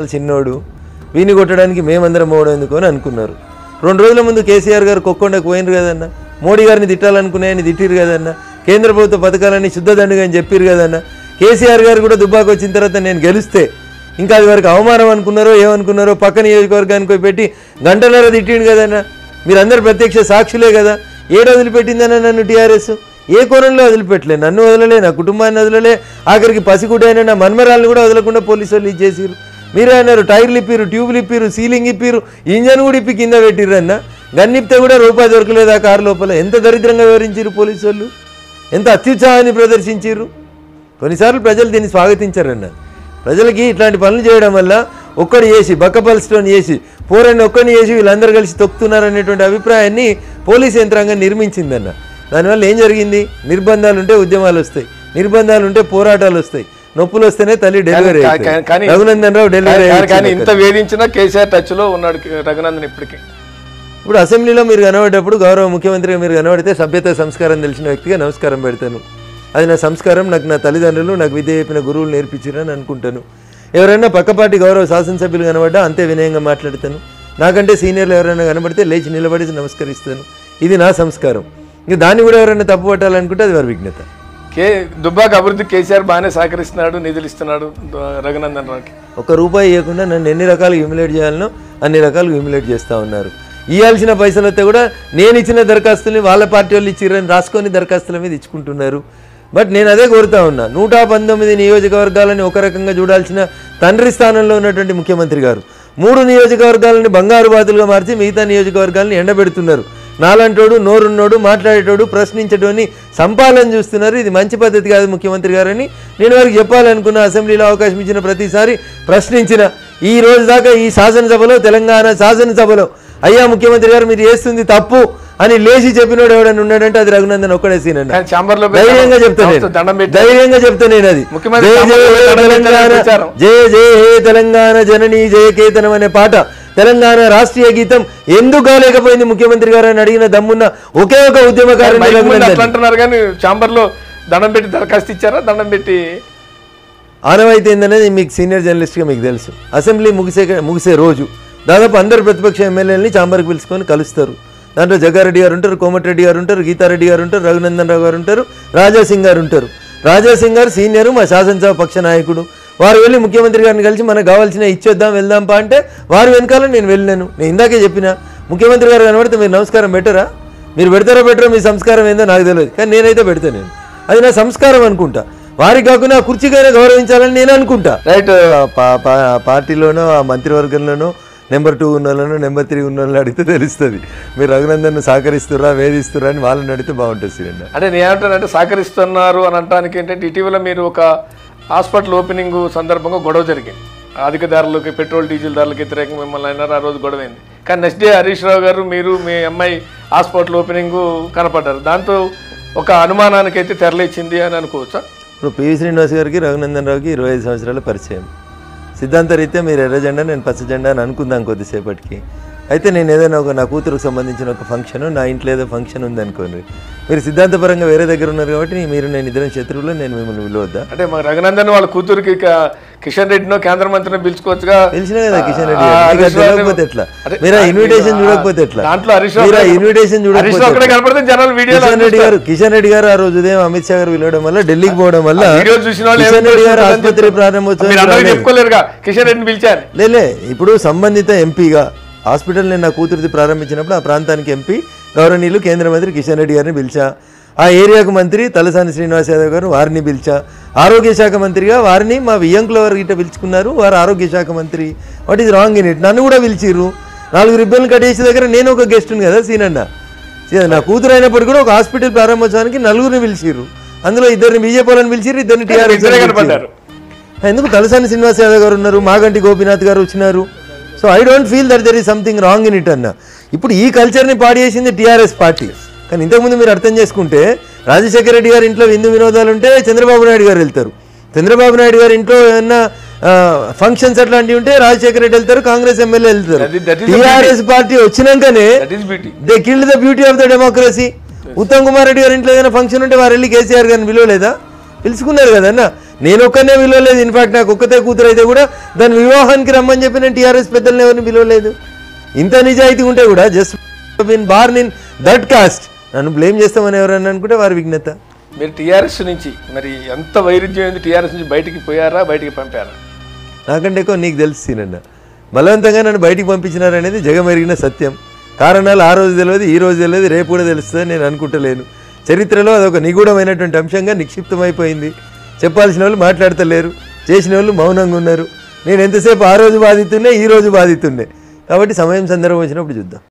చిన్నోడు. వీని కొట్టడానికి మేమందరం పోవడం ఎందుకు అని అనుకున్నారు. రెండు రోజుల ముందు కేసీఆర్ గారు కొక్కొండకు పోయినరు కదన్న. మోడీ గారిని తిట్టాలనుకున్నాయని తిట్టిరు కదన్న. కేంద్ర ప్రభుత్వ పథకాలని శుద్ధదండుగా అని చెప్పారు కదన్న. కేసీఆర్ గారు కూడా దుబ్బాకు వచ్చిన తర్వాత నేను గెలిస్తే ఇంకా అది వరకు అవమానం అనుకున్నారో ఏమనుకున్నారో పక్క నియోజకవర్గానికి పెట్టి గంటన్నర తిట్టిండు కదన్న. మీరందరూ ప్రత్యక్ష సాక్షులే కదా. ఏడు వదిలిపెట్టిందన్న నన్ను టీఆర్ఎస్? ఏ కోణంలో వదిలిపెట్టలే? నన్ను వదలలే నా కుటుంబాన్ని వదలలే. ఆఖరికి పసిగుడైన నా మన్మరాలను కూడా వదలకుండా పోలీసు వాళ్ళు ఇచ్చేసారు మీరే అన్నారు టైర్లు ఇప్పిరు ట్యూబ్లు ఇప్పిరు సీలింగ్ ఇప్పిరు ఇంజన్ కూడా ఇప్పి కింద పెట్టిర్రు అన్న. గన్నిప్తే కూడా రూపాయి దొరకలేదు ఆ కారు లోపల? ఎంత దరిద్రంగా వివరించారు పోలీసు వాళ్ళు? ఎంత అత్యుత్సాహాన్ని ప్రదర్శించారు కొన్నిసార్లు ప్రజలు దీన్ని స్వాగతించారన్న. ప్రజలకి ఇట్లాంటి పనులు చేయడం వల్ల ఒక్కడు చేసి బక్కపల్స్టోన్ చేసి పోరని ఒక్కడిని చేసి వీళ్ళందరూ కలిసి తొక్కుతున్నారనేటువంటి అభిప్రాయాన్ని పోలీస్ యంత్రాంగం నిర్మించిందన్న. దానివల్ల ఏం జరిగింది? నిర్బంధాలు ఉంటే ఉద్యమాలు వస్తాయి. నిర్బంధాలు ఉంటే పోరాటాలు వస్తాయి. నొప్పులు వస్తేనే తల్లి డెలివరీ కానీ రఘునందన్ రావు డెలివరీ కానీ- ఇంత వేధించినా కేసీఆర్ టచ్లో ఉన్నాడు రఘునందన్ ఇప్పటికీ. ఇప్పుడు అసెంబ్లీలో మీరు కనబడేటప్పుడు గౌరవ ముఖ్యమంత్రిగా మీరు కనబడితే సభ్యత సంస్కారం తెలిసిన వ్యక్తిగా నమస్కారం పెడతాను. అది నా సంస్కారం నాకు నా తల్లిదండ్రులు నాకు విద్య చెప్పిన గురువులు నేర్పించారని అనుకుంటాను. ఎవరైనా పక్కపాటి గౌరవ శాసనసభ్యులు కనబడ్డా అంతే వినయంగా మాట్లాడతాను. నాకంటే సీనియర్లు ఎవరైనా కనబడితే లేచి నిలబడి నమస్కరిస్తాను. ఇది నా సంస్కారం. ఇంకా దాన్ని కూడా ఎవరైనా తప్పు పట్టాలనుకుంటే అది వారి విఘ్నత. కే దుబ్బాక అభివృద్ధి కేసీఆర్ బాగానే సహకరిస్తున్నాడు నిధులు ఇస్తున్నాడు రఘునందన్ రావుకి. ఒక రూపాయి ఇవ్వకుండా నన్ను ఎన్ని రకాలు హ్యూమిలేట్ చేయాలనో అన్ని రకాలు హ్యూమిలేట్ చేస్తూ ఉన్నారు. ఇవ్వాల్సిన పైసలు కూడా నేను ఇచ్చిన దరఖాస్తుల్ని వాళ్ళ పార్టీ వాళ్ళు ఇచ్చిరని రాసుకొని దరఖాస్తుల మీద ఇచ్చుకుంటున్నారు. బట్ నేను అదే కోరుతా ఉన్నా నూట పంతొమ్మిది నియోజకవర్గాలని ఒక రకంగా చూడాల్సిన తండ్రి స్థానంలో ఉన్నటువంటి ముఖ్యమంత్రి గారు. మూడు నియోజకవర్గాలని బంగారు బాతులుగా మార్చి మిగతా నియోజకవర్గాలను ఎండబెడుతున్నారు. నాలంటోడు నోరున్నోడు మాట్లాడేటోడు ప్రశ్నించడోని సంపాలన చూస్తున్నారు. ఇది మంచి పద్ధతి కాదు ముఖ్యమంత్రి గారని నేను వారికి చెప్పాలనుకున్న అసెంబ్లీలో అవకాశం ఇచ్చిన ప్రతిసారి ప్రశ్నించిన ఈ రోజు దాకా ఈ శాసనసభలో తెలంగాణ శాసనసభలో అయ్యా ముఖ్యమంత్రి గారు మీరు చేస్తుంది తప్పు అని లేచి చెప్పినోడు ఎవడైనా ఉన్నాడంటే అది రఘునందన్ ఒక్కడే సీన్ పెట్టి ధైర్యంగా చెప్తా నేను. దండం పెట్టి ధైర్యంగా చెప్తా నేను అది. జయ జయ తెలంగాణ. జయ జయ హే తెలంగాణ జననీ జయ కేతనం అనే పాట తెలంగాణ రాష్ట్రీయ గీతం ఎందుకు కాలేకపోయింది ముఖ్యమంత్రి గారు అని అడిగిన దమ్మున్న ఒకే ఒక ఉద్యమకారుని అంటున్నారు కానీ ఛాంబర్లో దండం పెట్టి దరఖాస్తు ఇచ్చారా? దండం పెట్టి ఆనవాయితీ ఏందనేది మీకు సీనియర్ జర్నలిస్ట్గా మీకు తెలుసు. అసెంబ్లీ ముగిసే ముగిసే రోజు దాదాపు అందరు ప్రతిపక్ష ఎమ్మెల్యేలని చాంబర్కి పిలుచుకొని కలుస్తారు. దాంట్లో జగ్గారెడ్డి గారు ఉంటారు కోమటిరెడ్డి గారు ఉంటారు గీతారెడ్డి గారు ఉంటారు రఘునందన్ రావు గారు ఉంటారు రాజాసింగ్ గారు ఉంటారు. రాజాసింగ్ గారు సీనియర్ మా శాసనసభ పక్ష నాయకుడు. వారు వెళ్ళి ముఖ్యమంత్రి గారిని కలిసి మనకు కావాల్సిన ఇచ్చేద్దాం వెళ్దాం పా అంటే వారు వెనకాల నేను వెళ్ళినాను. నేను ఇందాకే చెప్పిన ముఖ్యమంత్రి గారు కనబడితే మీరు నమస్కారం పెట్టరా? మీరు పెడతారో పెట్టరో మీ సంస్కారం ఏందో నాకు తెలియదు కానీ నేనైతే పెడతా నేను. అది నా సంస్కారం అనుకుంటా. వారికి కాకుండా ఆ కుర్చీకైనా గౌరవించాలని నేను అనుకుంటా. రైట్ పార్టీలోనో ఆ మంత్రివర్గంలోనో నెంబర్ టూ ఉన్న వాళ్ళను నెంబర్ త్రీ ఉన్న వాళ్ళని అడిగితే తెలుస్తుంది. మీరు రఘునందన్ సహకరిస్తురా వేధిస్తురా అని వాళ్ళని అడిగితే బాగుంటుంది సిలిండర్ అంటే నేను ఏమంటానంటే సహకరిస్తున్నారు అని అనడానికి ఏంటంటే ఇటీవల మీరు ఒక హాస్పిటల్ ఓపెనింగ్ సందర్భంగా గొడవ జరిగింది. అధిక ధరలకి పెట్రోల్ డీజిల్ ధరలకు వ్యతిరేకంగా మిమ్మల్ని అయినారు ఆ రోజు గొడవ అయింది కానీ నెక్స్ట్ డే హరీష్ రావు గారు మీరు మీ అమ్మాయి హాస్పిటల్ ఓపెనింగ్ కనపడ్డారు. దాంతో ఒక అనుమానానికి అయితే తెరలేచింది అని అనుకోవచ్చా? ఇప్పుడు పివి శ్రీనివాస్ గారికి రఘునందన్ రావుకి ఇరవై ఐదు సంవత్సరాల పరిచయం. సిద్ధాంత రీత్యా మీరు ఎర్ర జెండా నేను పచ్చ జెండా అని అనుకుందాం కొద్దిసేపటికి. అయితే నేను ఏదైనా ఒక నా కూతురుకు సంబంధించిన ఒక ఫంక్షన్ నా ఇంట్లో ఏదో ఫంక్షన్ ఉంది అనుకోండి. మీరు సిద్ధాంతపరంగా వేరే దగ్గర ఉన్నారు కాబట్టి మీరు నేను ఇద్దరం శత్రువులు నేను మిమ్మల్ని విలువద్దా? అంటే మా రఘునందన్ వాళ్ళ కూతురికి ఇక కిషన్ రెడ్డినో కేంద్ర మంత్రిని పిలుచుకోవచ్చుగా? తెలిసిన కదా కిషన్ రెడ్డి ఎట్లా? మీరు ఇన్విటేషన్ చూడకపోతే ఎట్లా? దాంట్లో ఇన్విటేషన్ చూడకపోతే జనాలు వీడియోలో కిషన్ రెడ్డి గారు కిషన్ రెడ్డి గారు ఆ రోజు ఉదయం అమిత్ షా గారు పిలవడం వల్ల ఢిల్లీకి పోవడం వల్ల వీడియో కిషన్ రెడ్డి గారు ఆసుపత్రి. ప్రారంభోత్సవం కిషన్ రెడ్డిని పిలిచారు. లేలే ఇప్పుడు సంబంధిత ఎంపీగా హాస్పిటల్ నేను నా కూతురిది ప్రారంభించినప్పుడు ఆ ప్రాంతానికి ఎంపీ గౌరవనీయులు కేంద్ర మంత్రి కిషన్ రెడ్డి గారిని పిలిచా. ఆ ఏరియాకు మంత్రి తలసాని శ్రీనివాస్ యాదవ్ గారు వారిని పిలిచా. ఆరోగ్య శాఖ మంత్రిగా వారిని మా వియ్యంకుల వారు గిట్ట పిలుచుకున్నారు. వారు ఆరోగ్య శాఖ మంత్రి. What is wrong in it నన్ను కూడా పిలిచిర్రు. నాలుగు రిబ్బన్లు కట్టేసే దగ్గర నేను ఒక గెస్ట్ని కదా సీనన్న. నా కూతురు అయినప్పుడు కూడా ఒక హాస్పిటల్ ప్రారంభోత్సవానికి నలుగురిని పిలిచిర్రు. అందులో ఇద్దరిని బీజేపీ వాళ్ళని పిలిచిర్రు ఇద్దరిని టీఆర్ఎస్ ఎందుకు తలసాని శ్రీనివాస్ యాదవ్ గారు ఉన్నారు? మాగంటి గోపీనాథ్ గారు వచ్చినారు. So I don't feel that there is something wrong in it అన్న ఇప్పుడు ఈ కల్చర్ని పాడు చేసింది టీఆర్ఎస్ పార్టీ. కానీ ఇంతకుముందు మీరు అర్థం చేసుకుంటే రాజశేఖర రెడ్డి గారి ఇంట్లో విందు వినోదాలు ఉంటే చంద్రబాబు నాయుడు గారు వెళ్తారు. చంద్రబాబు నాయుడు గారి ఇంట్లో ఏమన్నా ఫంక్షన్స్ అట్లాంటివి ఉంటే రాజశేఖర రెడ్డి వెళ్తారు కాంగ్రెస్ ఎమ్మెల్యే వెళ్తారు. టీఆర్ఎస్ పార్టీ వచ్చినాకనే they killed the beauty of the democracy Uttam Kumar Reddy గారి ఇంట్లో ఏదైనా ఫంక్షన్ ఉంటే వారు వెళ్ళి కేసీఆర్ గారిని పిలవలేదా? పిలుచుకున్నారు కదన్న నేను ఒక్కనే విలువలేదు ఇన్ఫాక్ట్ నాకు ఒక్కతే కూతురు అయితే కూడా దాని వివాహానికి రమ్మని చెప్పి నేను టీఆర్ఎస్ పెద్దల్ని ఎవరిని పిలవలేదు. ఇంత నిజాయితీ ఉంటే కూడా just been born in that caste నన్ను బ్లేమ్ చేస్తామని ఎవరన్నా అనుకుంటే వారి విఘ్నత. మీరు టీఆర్ఎస్ నుంచి మరి ఎంత వైరుధ్యం టీఆర్ఎస్ నుంచి బయటికి పోయారా బయటికి పంపారా? నాకంటే ఎక్కువ నీకు తెలుసు సీనన్న. బలవంతంగా నన్ను బయటికి పంపించినారనేది జగమెరిగిన సత్యం. కారణాలు ఆ రోజు తెలియదు ఈ రోజు తెలియదు రేపు కూడా తెలుస్తుంది నేను అనుకుంటలేను. చరిత్రలో అదొక నిగూఢమైనటువంటి అంశంగా నిక్షిప్తమైపోయింది. చెప్పాల్సిన వాళ్ళు మాట్లాడతలేరు. చేసిన వాళ్ళు మౌనంగా ఉన్నారు. నేను ఎంతసేపు ఆ రోజు బాధితుండే ఈ రోజు బాధితుండే కాబట్టి సమయం సందర్భం వచ్చినప్పుడు చూద్దాం.